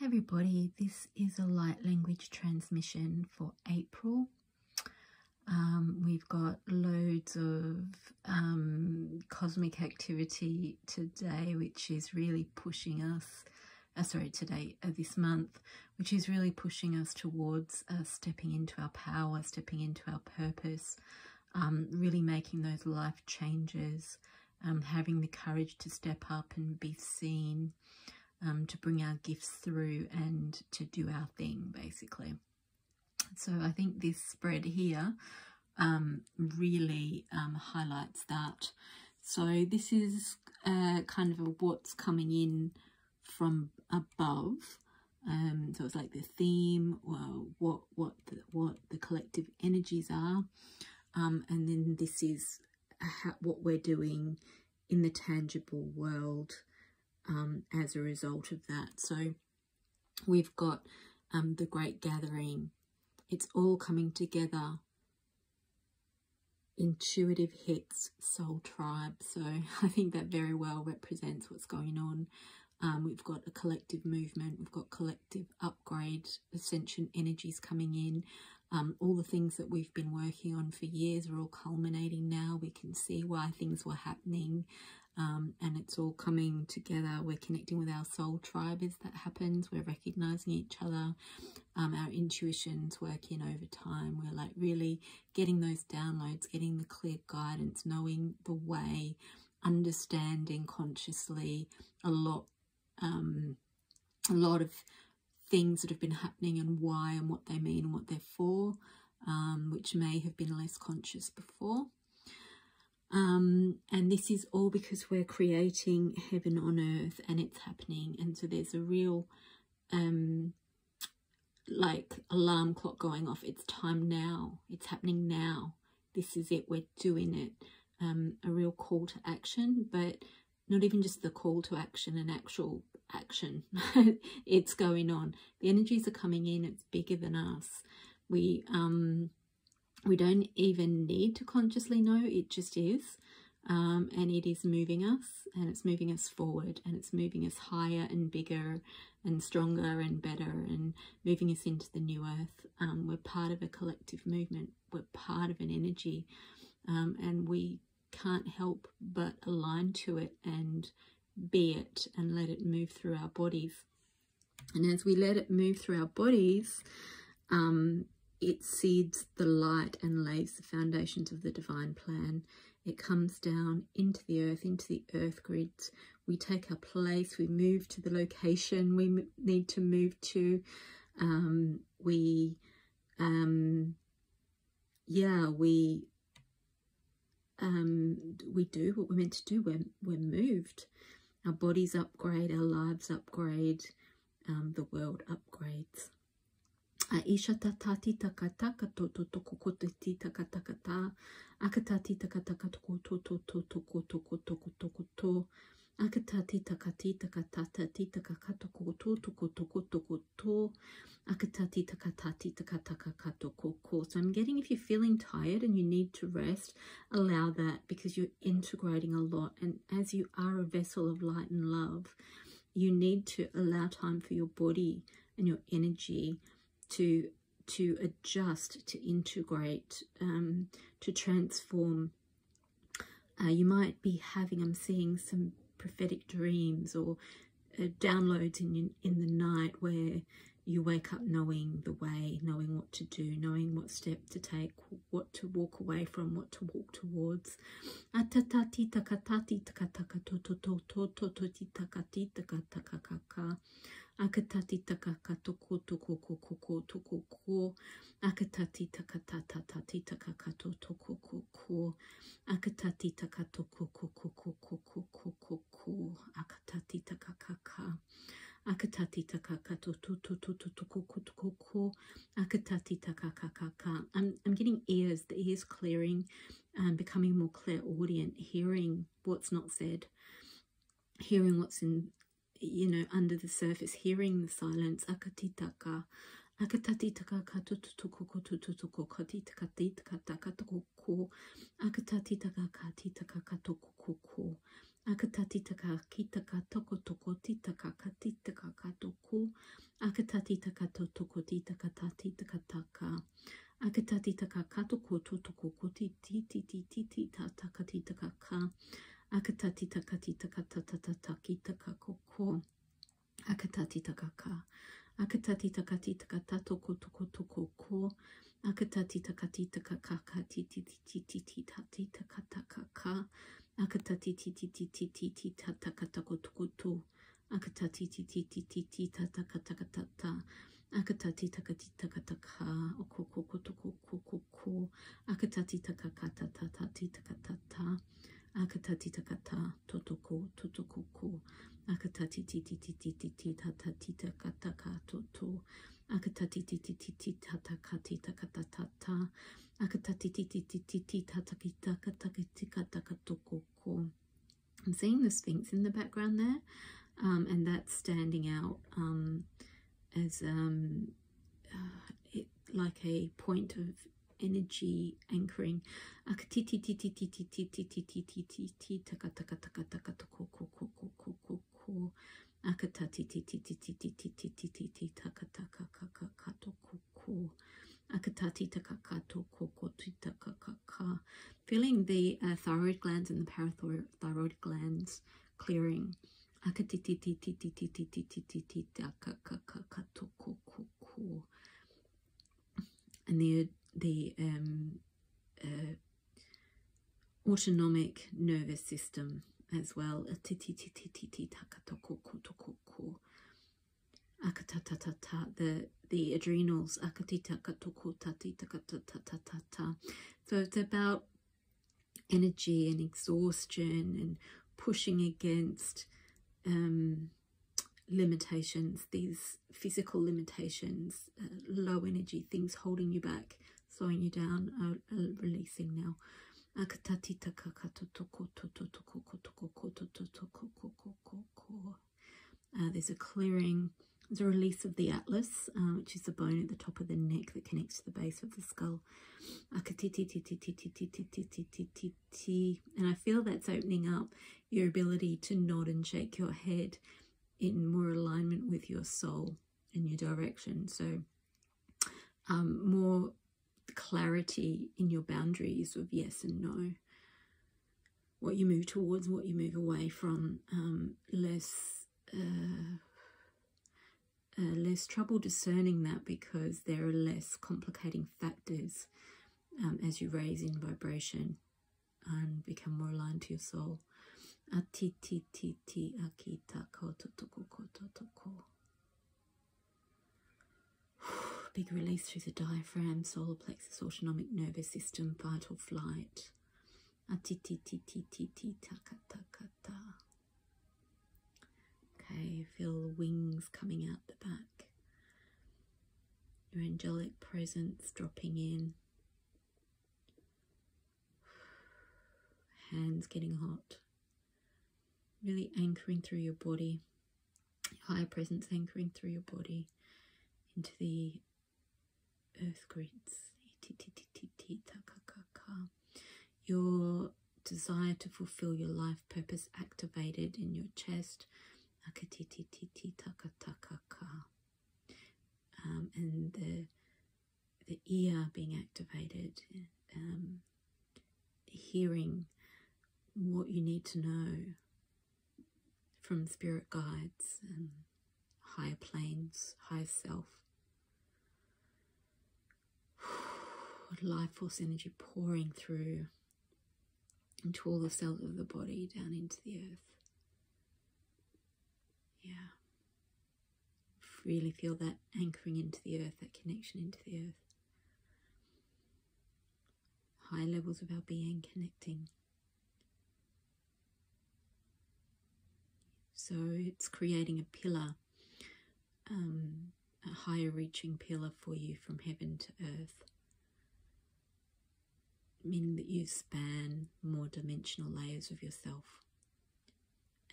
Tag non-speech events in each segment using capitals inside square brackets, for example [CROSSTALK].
Hi everybody, this is a light language transmission for April. Um, we've got loads of um, cosmic activity today, which is really pushing us, uh, sorry, today, uh, this month, which is really pushing us towards uh, stepping into our power, stepping into our purpose, um, really making those life changes, um, having the courage to step up and be seen, um, to bring our gifts through and to do our thing, basically. So I think this spread here um, really um, highlights that. So this is uh, kind of what's coming in from above. Um, so it's like the theme, well, what what the, what the collective energies are, um, and then this is how, what we're doing in the tangible world um, as a result of that. So we've got um, the Great Gathering. It's all coming together. Intuitive hits Soul Tribe. So [LAUGHS] I think that very well represents what's going on. Um, we've got a collective movement. We've got collective upgrade, ascension energies coming in. Um, all the things that we've been working on for years are all culminating now. We can see why things were happening um, and it's all coming together. We're connecting with our soul tribe as that happens. We're recognizing each other. Um, our intuition's working over time. We're like really getting those downloads, getting the clear guidance, knowing the way, understanding consciously a lot, um, a lot of things that have been happening and why and what they mean and what they're for, um, which may have been less conscious before. And this is all because we're creating heaven on earth and it's happening. And so there's a real, um, like alarm clock going off. It's time now. It's happening now. This is it. We're doing it. Um, a real call to action, but not even just the call to action, an actual action. [LAUGHS] it's going on. The energies are coming in. It's bigger than us. We, um, we don't even need to consciously know, it just is. Um, and it is moving us and it's moving us forward and it's moving us higher and bigger and stronger and better and moving us into the new earth. Um, we're part of a collective movement. We're part of an energy um, and we can't help but align to it and be it and let it move through our bodies. And as we let it move through our bodies, um, it seeds the light and lays the foundations of the divine plan. It comes down into the earth, into the earth grids. We take our place, we move to the location we need to move to. Um, we, um, yeah, we, um, we do what we're meant to do. We're, we're moved. Our bodies upgrade, our lives upgrade, um, the world upgrades. Aisha tatati takataka to to to koko te takatakata. Akatati takataka toko to to to toko toko toko toko to. Akatati takati takatata ti takakato to toko toko toko to. Akatati takatati takataka toko ko. So I'm getting if you're feeling tired and you need to rest, allow that because you're integrating a lot. And as you are a vessel of light and love, you need to allow time for your body and your energy to to adjust, to integrate, um, to transform. Uh, you might be having, I'm seeing some prophetic dreams or uh, downloads in, in the night where you wake up knowing the way, knowing what to do, knowing what step to take, what to walk away from, what to walk towards. Akatati takaka toko toko koko koko toko ko. Akatati takatata tati takakato toko koko. Akatati takato koko koko koko koko ko. Akatati takakaka. Akatati takakato to to to to to koko koko. Akatati takakaka. I'm I'm getting ears, the ears clearing, um, becoming more clairaudient, hearing what's not said, hearing what's in you know, under the surface, hearing the silence, akatitaka, akatatitaka katutuko kututuko katitaka titaka akatatitaka katitaka katukuko, Akatatitaka kitaka toko toko titaka katitaka katoko. Akatatitaka toko titaka tatitaka taka. Akatatitaka katoko totoko koti titi titi tita takatitaka ka. Akatatitaka titaka tatatata kitaka koko. Akatatitaka ka. Akatatitaka titaka tatoko toko toko ko. Akatatitaka titaka kaka titi titi titi tatitaka taka ka. Akatati titi titi titi tatakatakotoko. Akatati titi titi titi tatakataka. Akatati takati takataka. Okokokotokokoko. Akatati takakata tatati takatata. Akatati takata totoko totokoko. Akatati titi titi titi tatati takataka toto. Akatati titi titi tatakati takatata. I'm seeing the Sphinx in the background there, um, and that's standing out um, as um, uh, it, like a point of energy anchoring. Feeling the uh, thyroid glands and the parathyroid glands clearing. And the the um, uh, autonomic nervous system as well. The the adrenals. So it's about energy and exhaustion and pushing against um, limitations these physical limitations uh, low energy things holding you back slowing you down are, are releasing now uh, there's a clearing, there's a release of the atlas, uh, which is the bone at the top of the neck that connects to the base of the skull. And I feel that's opening up your ability to nod and shake your head in more alignment with your soul and your direction. So um, more clarity in your boundaries of yes and no. What you move towards, what you move away from, um, less uh, uh, less trouble discerning that because there are less complicating factors um, as you raise in vibration and become more aligned to your soul. Big release through the diaphragm, solar plexus, autonomic nervous system, vital flight. Okay, feel the wings coming out the back. Your angelic presence dropping in. Hands getting hot. Really anchoring through your body. Higher presence anchoring through your body into the earth grids. Your desire to fulfill your life purpose activated in your chest, um, and the the ear being activated, um, hearing what you need to know from spirit guides and higher planes, higher self. Life force energy pouring through into all the cells of the body down into the earth. Yeah. Really feel that anchoring into the earth, that connection into the earth. High levels of our being connecting. So it's creating a pillar, um, a higher reaching pillar for you from heaven to earth, meaning that you span more dimensional layers of yourself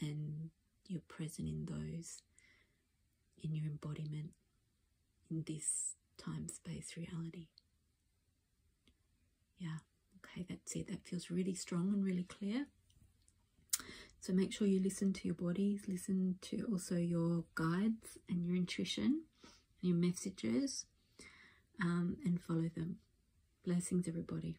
and you're present in those, in your embodiment, in this time space reality. Yeah, okay, that's it. That feels really strong and really clear. So make sure you listen to your bodies, listen to also your guides and your intuition, and your messages, um, and follow them. Blessings, everybody.